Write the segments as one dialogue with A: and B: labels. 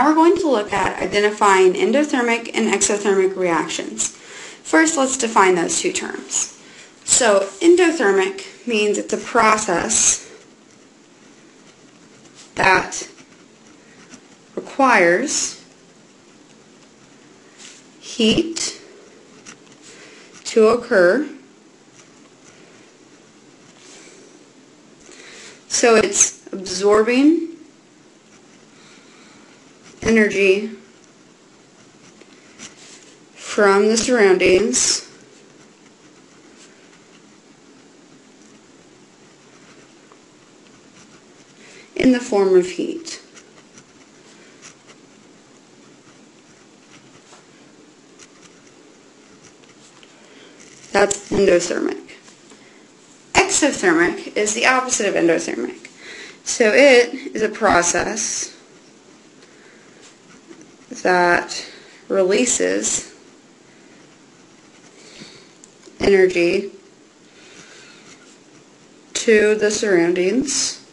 A: Now we're going to look at identifying endothermic and exothermic reactions. First, let's define those two terms. So, endothermic means it's a process that requires heat to occur. So it's absorbing energy from the surroundings in the form of heat. That's endothermic. Exothermic is the opposite of endothermic. So it is a process that releases energy to the surroundings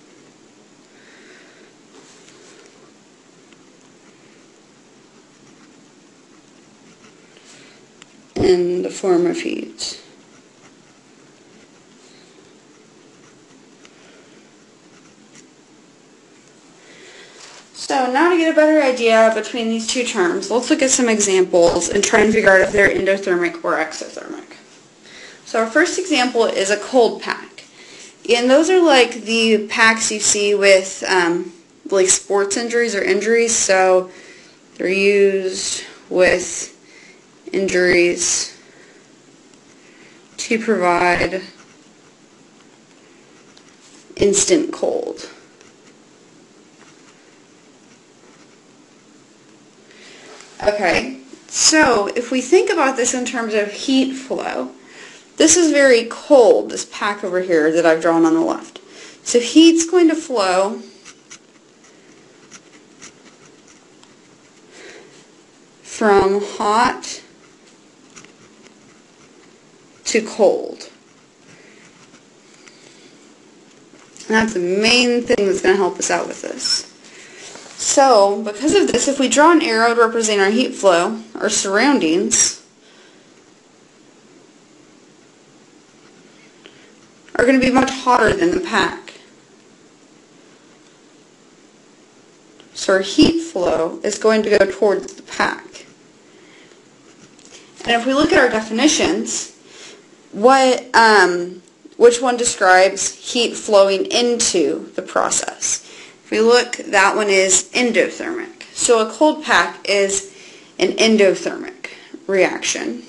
A: in the form of heat. So now to get a better idea between these two terms, let's look at some examples and try and figure out if they're endothermic or exothermic. So our first example is a cold pack. And those are like the packs you see with um, like sports injuries or injuries. So they're used with injuries to provide instant cold. Okay, so if we think about this in terms of heat flow, this is very cold, this pack over here that I've drawn on the left. So heat's going to flow from hot to cold. And that's the main thing that's going to help us out with this. So, because of this, if we draw an arrow to represent our heat flow, our surroundings are going to be much hotter than the pack. So our heat flow is going to go towards the pack. And if we look at our definitions, what um, which one describes heat flowing into the process? We look, that one is endothermic. So a cold pack is an endothermic reaction.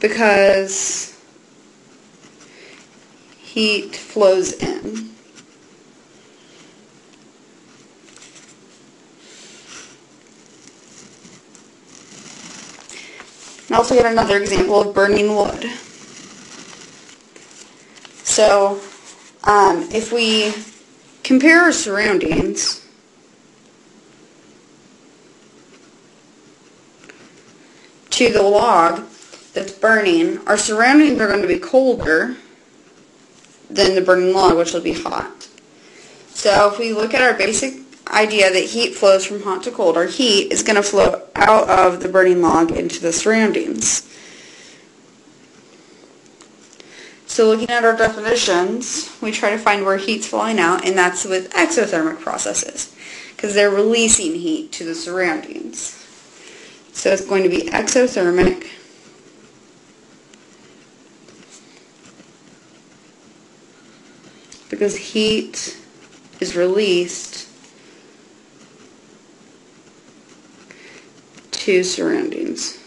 A: Because heat flows in. And also get another example of burning wood. So um, if we compare our surroundings, to the log that's burning, our surroundings are going to be colder than the burning log, which will be hot. So if we look at our basic idea that heat flows from hot to cold, our heat is going to flow out of the burning log into the surroundings. So looking at our definitions, we try to find where heat's flowing out, and that's with exothermic processes, because they're releasing heat to the surroundings. So it's going to be exothermic because heat is released to surroundings.